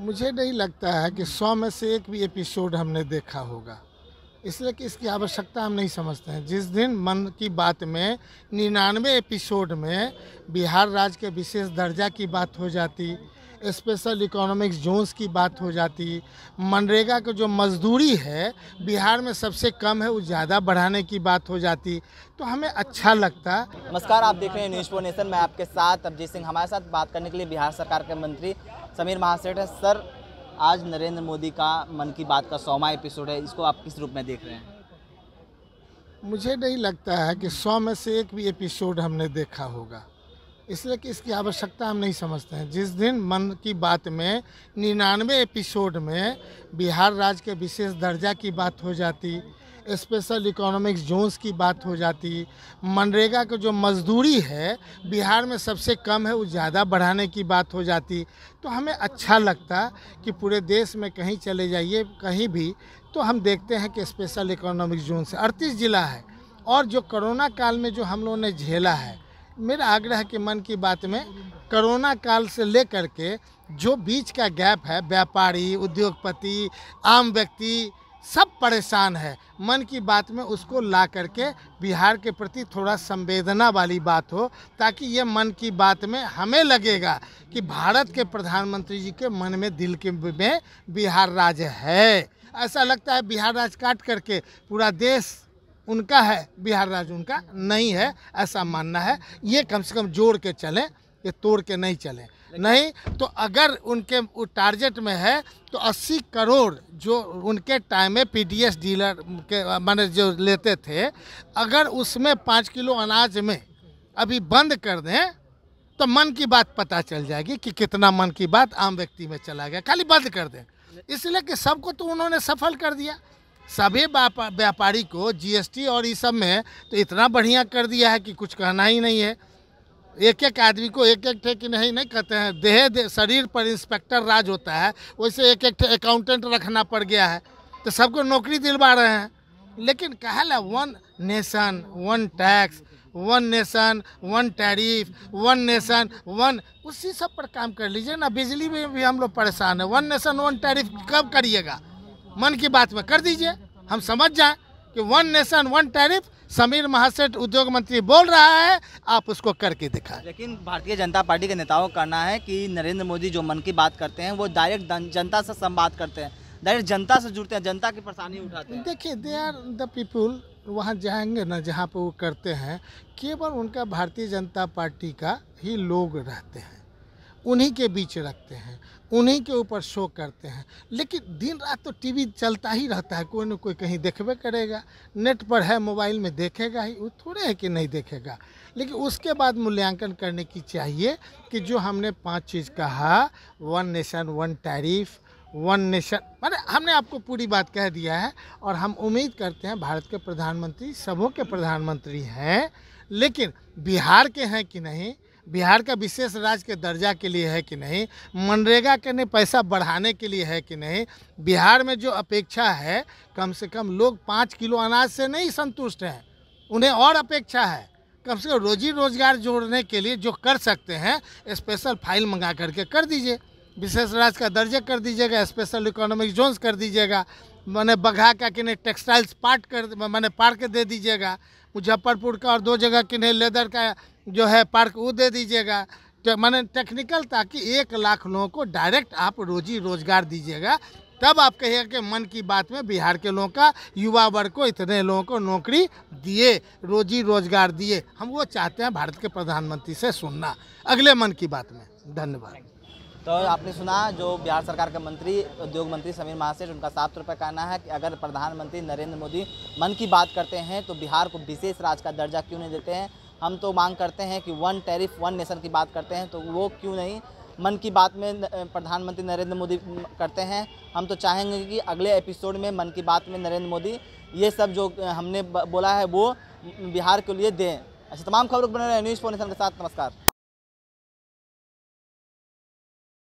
मुझे नहीं लगता है कि सौ में से एक भी एपिसोड हमने देखा होगा। इसलिए कि इसकी आवश्यकता हम नहीं समझते हैं। जिस दिन मन की बात में, निन्यानवे एपिसोड में बिहार राज्य के विशेष दर्जा की बात हो जाती स्पेशल इकोनॉमिक जोन्स की बात हो जाती मनरेगा का जो मजदूरी है बिहार में सबसे कम है वो ज़्यादा बढ़ाने की बात हो जाती तो हमें अच्छा लगता। नमस्कार आप देख रहे हैं न्यूज़ फोर नेशन। मैं आपके साथ अभिजीत सिंह। हमारे साथ बात करने के लिए बिहार सरकार के मंत्री समीर महासेठ है। सर आज नरेंद्र मोदी का मन की बात का सौवा एपिसोड है। इसको आप किस रूप में देख रहे हैं? मुझे नहीं लगता है कि सौ में से एक भी एपिसोड हमने देखा होगा। इसलिए कि इसकी आवश्यकता हम नहीं समझते हैं। जिस दिन मन की बात में, निन्यानवे एपिसोड में बिहार राज्य के विशेष दर्जा की बात हो जाती स्पेशल इकोनॉमिक्स जोन्स की बात हो जाती, मनरेगा का जो मजदूरी है, बिहार में सबसे कम है, वो ज़्यादा बढ़ाने की बात हो जाती। तो हमें अच्छा लगता कि पूरे देश में कहीं चले जाइए, कहीं भी तो हम देखते हैं कि स्पेशल इकोनॉमिक जोन से अड़तीस ज़िला है। और जो कोरोना काल में जो हम लोगों ने झेला है मेरा आग्रह कि मन की बात में कोरोना काल से लेकर के जो बीच का गैप है, व्यापारी, उद्योगपति, आम व्यक्ति, सब परेशान है। मन की बात में उसको ला करके बिहार के प्रति थोड़ा संवेदना वाली बात हो, ताकि ये मन की बात में हमें लगेगा कि भारत के प्रधानमंत्री जी के मन में, दिल के में बिहार राज्य है। ऐसा लगता है बिहार राज्य काट करके पूरा देश उनका है बिहार राज्य उनका नहीं है ऐसा मानना है। ये कम से कम जोड़ के चलें ये तोड़ के नहीं चलें। नहीं तो अगर उनके टारगेट में है तो 80 करोड़ जो उनके टाइम में पीडीएस डीलर के माने जो लेते थे अगर उसमें पाँच किलो अनाज में अभी बंद कर दें तो मन की बात पता चल जाएगी कि कितना मन की बात आम व्यक्ति में चला गया। खाली बंद कर दें। इसलिए कि सबको तो उन्होंने सफल कर दिया। सभी व्यापारी को जीएसटी और इस सब में तो इतना बढ़िया कर दिया है कि कुछ कहना ही नहीं है। एक एक आदमी को एक एक ठेकी नहीं नहीं कहते हैं। देह दे, शरीर पर इंस्पेक्टर राज होता है वैसे एक एक अकाउंटेंट रखना पड़ गया है। तो सबको नौकरी दिलवा रहे हैं। लेकिन कहा ला one nation one tax one nation one tariff one nation one उसी सब पर काम कर लीजिए ना बिजली में भी हम लोग परेशान है। वन नेशन वन टैरिफ कब करिएगा? मन की बात में कर दीजिए। हम समझ जाएँ कि one nation one tariff Sameer Mahaseth उद्योग मंत्री बोल रहा है आप उसको करके दिखाएँ। लेकिन भारतीय जनता पार्टी के नेताओं का कहना है कि नरेंद्र मोदी जो मन की बात करते हैं वो डायरेक्ट जनता से संवाद करते हैं। डायरेक्ट जनता से जुड़ते हैं जनता की परेशानी उठाते हैं। देखिए दे आर द पीपुल वहाँ जाएँगे ना जहाँ पर वो करते हैं केवल उनका भारतीय जनता पार्टी का ही लोग रहते हैं। उन्हीं के बीच रखते हैं, उन्हीं के ऊपर शो करते हैं। लेकिन दिन रात तो टीवी चलता ही रहता है, कोई ना कोई कहीं देखबे करेगा, नेट पर है, मोबाइल में देखेगा ही, वो थोड़े है कि नहीं देखेगा। लेकिन उसके बाद मूल्यांकन करने की चाहिए कि जो हमने पाँच चीज़ कहा, one nation, one tariff, one nation मैंने हमने आपको पूरी बात कह दिया है और हम उम्मीद करते हैं भारत के प्रधानमंत्री, सबों के प्रधानमंत्री हैं, लेकिन बिहार के हैं कि नहीं बिहार का विशेष राज्य के दर्जा के लिए है कि नहीं? मनरेगा के ने पैसा बढ़ाने के लिए है कि नहीं? बिहार में जो अपेक्षा है, कम से कम लोग पाँच किलो अनाज से नहीं संतुष्ट हैं। उन्हें और अपेक्षा है, कम से कम रोजी रोज़गार जोड़ने के लिए जो कर सकते हैं स्पेशल फ़ाइल मंगा करके कर दीजिए। विशेष राज्य का दर्जा कर दीजिएगा स्पेशल इकोनॉमिक जोन्स कर दीजिएगा, मैंने बघा का किन्हें टेक्सटाइल्स पार्ट कर, मैंने पार्क दे दीजिएगा। मुजफ्फरपुर का और दो जगह किन्हें लेदर का जो है पार्क, वो दे दीजिएगा। तो मैंने टेक्निकल ताकि एक लाख लोगों को डायरेक्ट आप रोजी रोज़गार दीजिएगा। तब आप कहिएगा कि मन की बात में बिहार के लोगों का, युवा वर्ग को, इतने लोगों को नौकरी दिए, रोजी रोज़गार दिए। हम वो चाहते हैं भारत के प्रधानमंत्री से सुनना। अगले मन की बात में। धन्यवाद। तो आपने सुना जो बिहार सरकार के मंत्री, उद्योग मंत्री समीर महासेठ, उनका साफ़ तौर पर कहना है कि अगर प्रधानमंत्री नरेंद्र मोदी मन की बात करते हैं तो बिहार को विशेष राज्य का दर्जा क्यों नहीं देते हैं? हम तो मांग करते हैं कि वन टैरिफ, वन नेशन की बात करते हैं तो वो क्यों नहीं? मन की बात में प्रधानमंत्री नरेंद्र मोदी करते हैं। हम तो चाहेंगे कि अगले एपिसोड में मन की बात में नरेंद्र मोदी, ये सब जो हमने बोला है, वो बिहार के लिए दें। अच्छा तमाम खबरों बने रहे न्यूज़ फोनेशन के साथ। नमस्कार।